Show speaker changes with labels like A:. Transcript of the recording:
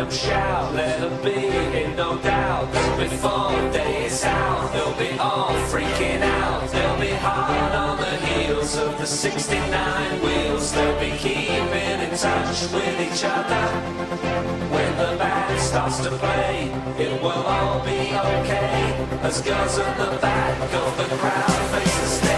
A: them shout, let them be in no doubt. Before day is out, they'll be all freaking out. They'll be hard on the heels of the 69 wheels. They'll be keeping in touch with each other. When the band starts to play, it will all be okay. As girls at the back of the crowd face the stage.